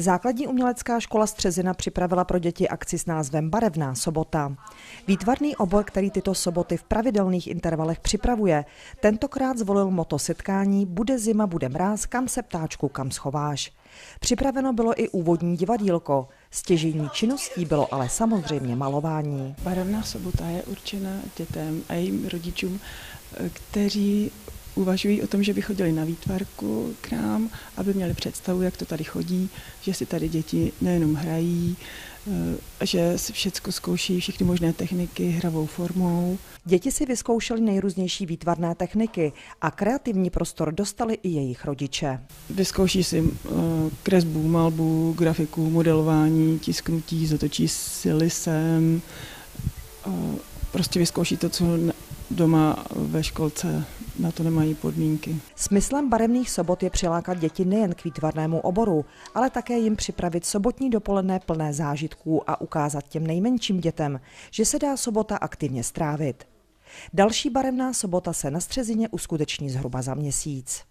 Základní umělecká škola Střezina připravila pro děti akci s názvem Barevná sobota. Výtvarný obor, který tyto soboty v pravidelných intervalech připravuje, tentokrát zvolil moto setkání Bude zima, bude mráz, kam se ptáčku, kam schováš. Připraveno bylo i úvodní divadílko. Stěžení činností bylo ale samozřejmě malování. Barevná sobota je určena dětem a jejím rodičům, kteří uvažují o tom, že by chodili na výtvarku k nám, aby měli představu, jak to tady chodí, že si tady děti nejenom hrají, eh, že si všechno zkouší, všechny možné techniky hravou formou. Děti si vyzkoušely nejrůznější výtvarné techniky a kreativní prostor dostali i jejich rodiče. Vyzkouší si eh, kresbu, malbu, grafiku, modelování, tisknutí, zatočí si lisem, eh, prostě vyzkouší to, co doma ve školce na to nemají podmínky. Smyslem barevných sobot je přilákat děti nejen k výtvarnému oboru, ale také jim připravit sobotní dopoledne plné zážitků a ukázat těm nejmenším dětem, že se dá sobota aktivně strávit. Další barevná sobota se na Střezině uskuteční zhruba za měsíc.